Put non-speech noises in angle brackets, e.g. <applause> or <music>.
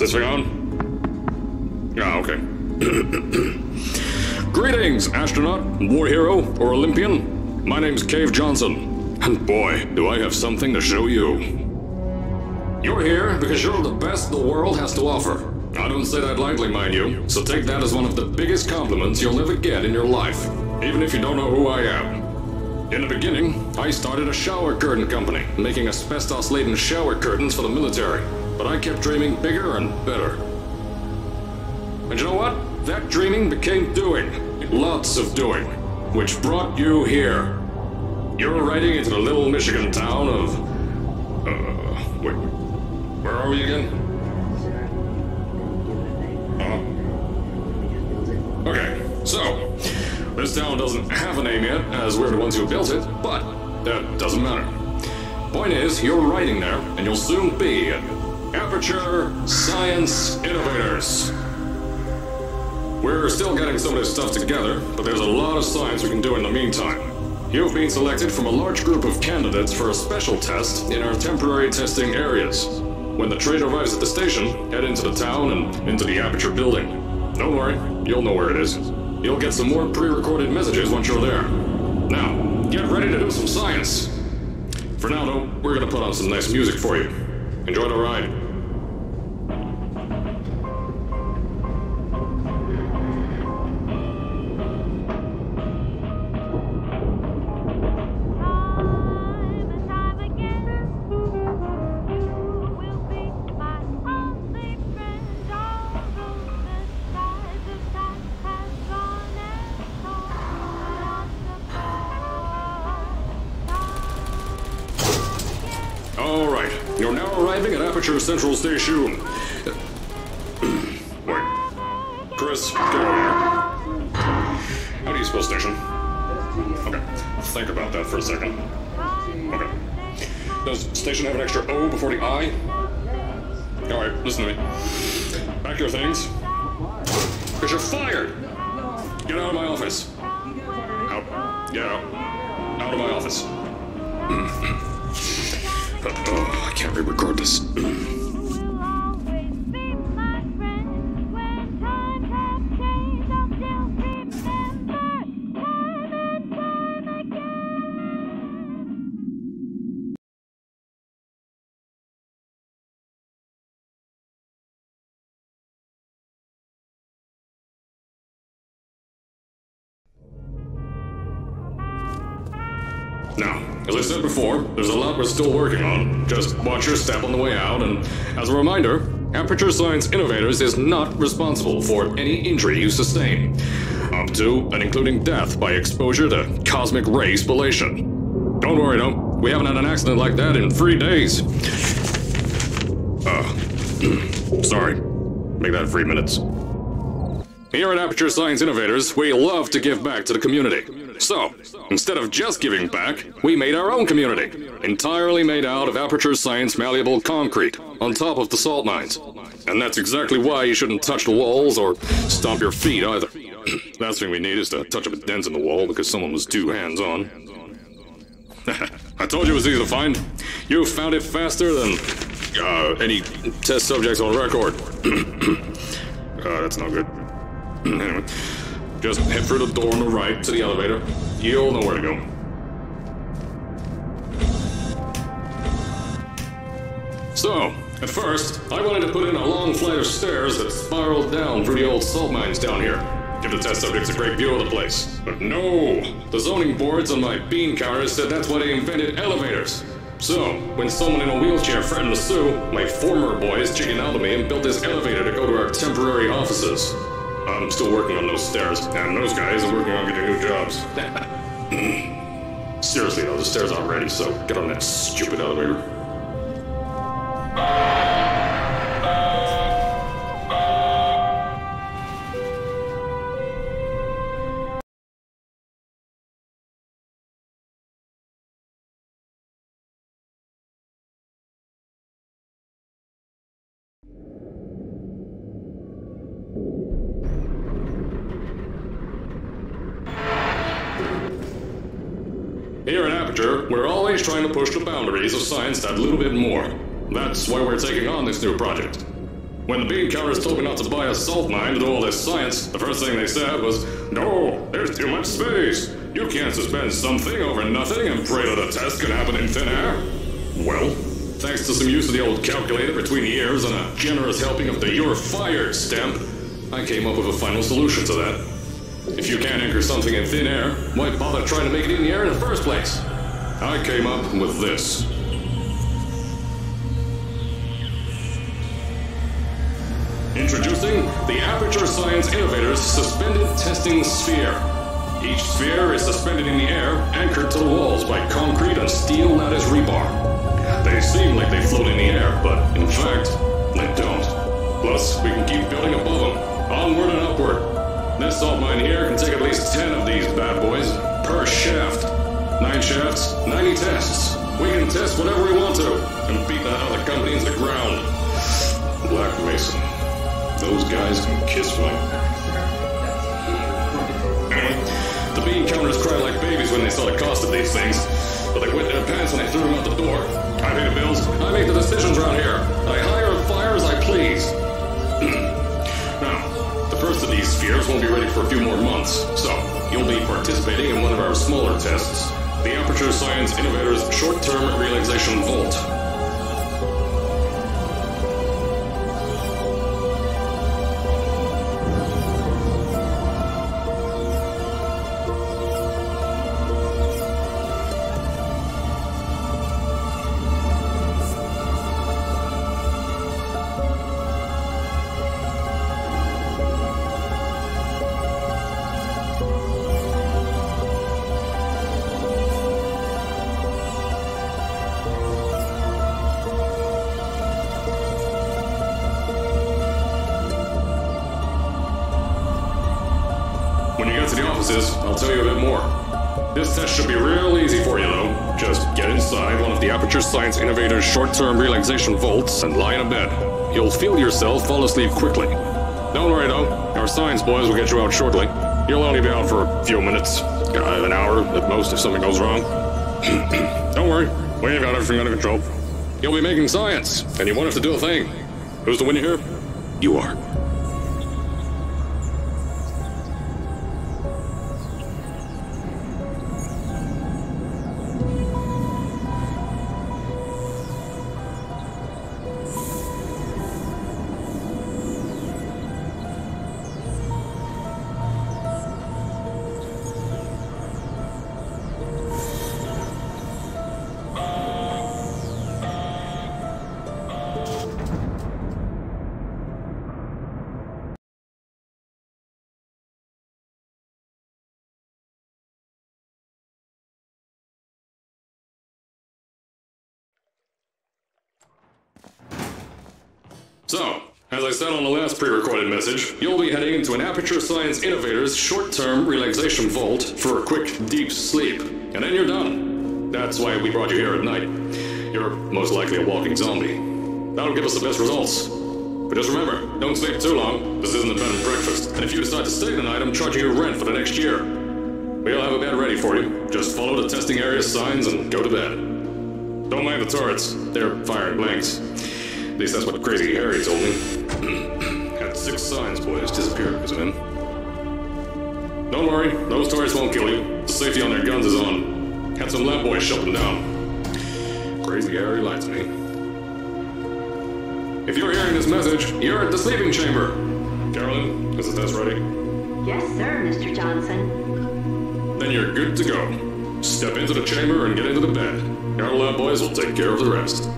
this thing on? Ah, okay. <coughs> Greetings, astronaut, war hero, or Olympian. My name's Cave Johnson. And boy, do I have something to show you. You're here because you're the best the world has to offer. I don't say that lightly, mind you, so take that as one of the biggest compliments you'll ever get in your life, even if you don't know who I am. In the beginning, I started a shower curtain company, making asbestos laden shower curtains for the military, but I kept dreaming bigger and better. And you know what? That dreaming became doing. Lots of doing. Which brought you here. You're riding into the little Michigan town of. Uh, wait. Where are we again? Uh, okay, so. This town doesn't have a name yet, as we're the ones who built it, but that doesn't matter. Point is, you're riding there, and you'll soon be at Aperture Science Innovators. We're still getting some of this stuff together, but there's a lot of science we can do in the meantime. You've been selected from a large group of candidates for a special test in our temporary testing areas. When the train arrives at the station, head into the town and into the Aperture building. Don't worry, you'll know where it is. You'll get some more pre-recorded messages once you're there. Now, get ready to do some science. For now, though, we're gonna put on some nice music for you. Enjoy the ride. Central Station. <clears throat> Wait, Chris, here. How do you spell station? Okay, think about that for a second. Okay. Does station have an extra O before the I? All right, listen to me. Pack your things. Because you're fired. Get out of my office. Out. Get out. Out of my office. <clears throat> oh, I can't re-record this. You'll always be my friend. When times have changed, I'll still remember time and time again. Now, as I said before, there's a lot we're still working on. Just watch your step on the way out, and as a reminder, Aperture Science Innovators is not responsible for any injury you sustain, up to and including death by exposure to cosmic ray spallation. Don't worry, though, we haven't had an accident like that in three days. Uh, <clears throat> sorry. Make that three minutes. Here at Aperture Science Innovators, we love to give back to the community. So, instead of just giving back, we made our own community, entirely made out of Aperture Science malleable concrete, on top of the salt mines. And that's exactly why you shouldn't touch the walls or stomp your feet either. <clears throat> Last thing we need is to touch up a dent in the wall because someone was too hands-on. <laughs> I told you it was easy to find. You found it faster than uh, any test subjects on record. <clears throat> uh, that's not good. <clears throat> just head through the door on the right to the elevator. You'll know where to go. So, at first, I wanted to put in a long flight of stairs that spiraled down through the old salt mines down here. Give the test subjects a great view of the place. But no! The zoning boards on my bean counters said that's why they invented elevators. So, when someone in a wheelchair threatened to sue, my former boys chickened out of me and built this elevator to go to our temporary offices. Um, I'm still working on those stairs, and those guys are working on getting new jobs. <laughs> Seriously though, the stairs aren't ready, so get on that stupid elevator. Here at Aperture, we're always trying to push the boundaries of science that little bit more. That's why we're taking on this new project. When the bean counters told me not to buy a salt mine to do all this science, the first thing they said was, No, there's too much space. You can't suspend something over nothing and pray that a test can happen in thin air. Well, thanks to some use of the old calculator between the ears and a generous helping of the You're Fired stamp, I came up with a final solution to that. If you can't anchor something in thin air, why bother trying to make it in the air in the first place? I came up with this. Introducing the Aperture Science Innovators Suspended Testing Sphere. Each sphere is suspended in the air, anchored to the walls by concrete and steel lattice rebar. They seem like they float in the air, but in fact, they don't. Plus, we can keep building above them, onward and upward. This salt mine here can take at least 10 of these bad boys per shaft. Nine shafts, 90 tests. We can test whatever we want to and beat that other company into the ground. Black Mesa. Those guys can kiss my. The bean counters cried like babies when they saw the cost of these things. But they in their pants when they threw them out the door. I pay the bills. I make the decisions around here. I hire and fire as I please. Spheres won't be ready for a few more months, so you'll be participating in one of our smaller tests. The Aperture Science Innovators Short-Term Relaxation Vault. When you get to the offices, I'll tell you a bit more. This test should be real easy for you, though. Just get inside one of the Aperture Science Innovators short-term relaxation vaults and lie in a bed. You'll feel yourself fall asleep quickly. Don't worry, though. Our science boys will get you out shortly. You'll only be out for a few minutes, uh, an hour at most if something goes wrong. <clears throat> Don't worry, we've got everything under control. You'll be making science, and you won't have to do a thing. Who's the winner here? You are. So, as I said on the last pre recorded message, you'll be heading into an Aperture Science Innovators short term relaxation vault for a quick, deep sleep. And then you're done. That's why we brought you here at night. You're most likely a walking zombie. That'll give us the best results. But just remember, don't sleep too long. This isn't a bed and breakfast. And if you decide to stay tonight, I'm charging you rent for the next year. We'll have a bed ready for you. Just follow the testing area signs and go to bed. Don't mind the turrets. They're firing blanks. At least that's what Crazy Harry told me. <clears throat> Had six signs boys disappear because of him. Don't worry, those turrets won't kill you. The safety on their guns is on. Had some lab boys shut them down. Crazy Harry lied to me. If you're hearing this message, you're at the sleeping chamber. Caroline, is the test ready? Yes, sir, Mr. Johnson. Then you're good to go. Step into the chamber and get into the bed. Our lab boys will take care of the rest.